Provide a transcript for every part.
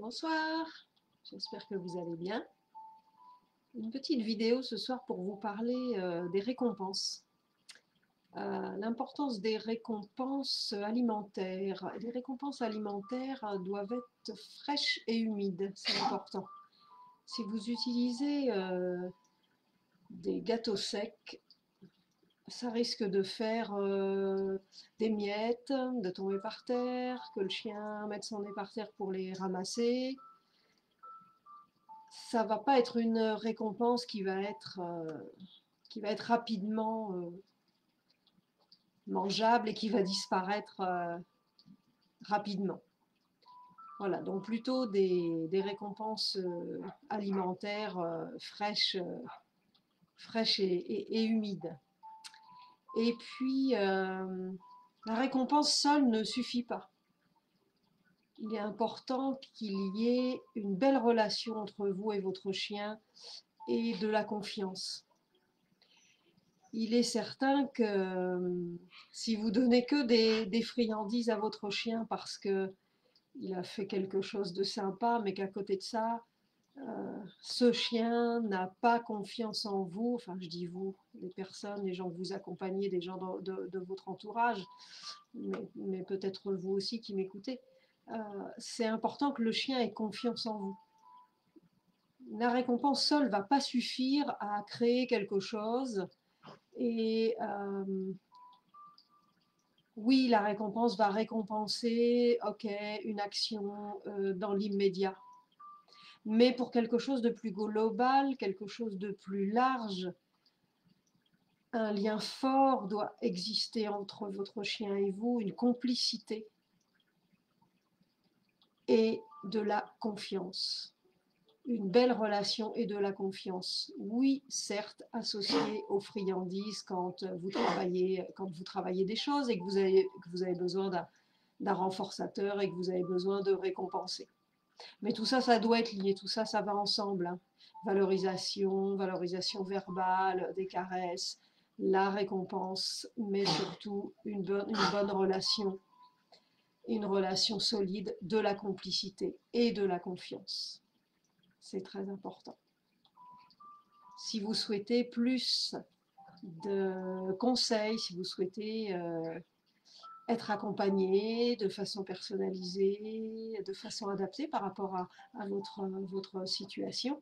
Bonsoir, j'espère que vous allez bien. Une petite vidéo ce soir pour vous parler euh, des récompenses. Euh, l'importance des récompenses alimentaires. Les récompenses alimentaires doivent être fraîches et humides, c'est important. Si vous utilisez euh, des gâteaux secs, ça risque de faire euh, des miettes, de tomber par terre, que le chien mette son nez par terre pour les ramasser. Ça va pas être une récompense qui va être, euh, rapidement euh, mangeable et qui va disparaître rapidement. Voilà, donc plutôt des, récompenses alimentaires fraîches, fraîches et humides. Et puis, euh, la récompense seule ne suffit pas. Il est important qu'il y ait une belle relation entre vous et votre chien et de la confiance. Il est certain que euh, si vous donnez que des, des friandises à votre chien parce que il a fait quelque chose de sympa, mais qu'à côté de ça, euh, ce chien n'a pas confiance en vous, enfin je dis vous, les personnes, les gens que vous accompagnez, des gens de, votre entourage, mais, peut-être vous aussi qui m'écoutez, euh, c'est important que le chien ait confiance en vous. La récompense seule ne va pas suffire à créer quelque chose et euh, oui, la récompense va récompenser, ok, une action dans l'immédiat mais pour quelque chose de plus global, quelque chose de plus large, un lien fort doit exister entre votre chien et vous, une complicité et de la confiance. Une belle relation et de la confiance. Oui, certes, associée aux friandises quand vous travaillez, des choses et que vous avez besoin d'un renforçateur et que vous avez besoin de récompenser. Mais tout ça, ça doit être lié, tout ça, ça va ensemble. Hein. Valorisation, valorisation verbale, des caresses, la récompense, mais surtout une bonne, relation, une relation solide, de la complicité et de la confiance. C'est très important. Si vous souhaitez plus de conseils, si vous souhaitez euh, être accompagné de façon personnalisée, de façon adaptée par rapport à, votre, situation.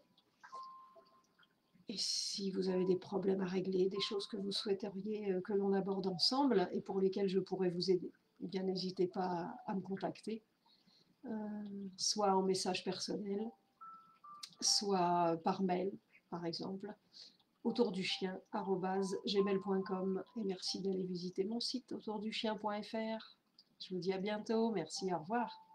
Et si vous avez des problèmes à régler, des choses que vous souhaiteriez euh, que l'on aborde ensemble et pour lesquelles je pourrais vous aider, eh bien n'hésitez pas à, me contacter, euh, soit en message personnel, soit par mail, par exemple autour du chien gmail.com et merci d'aller visiter mon site autour du chien.fr. Je vous dis à bientôt, merci, au revoir.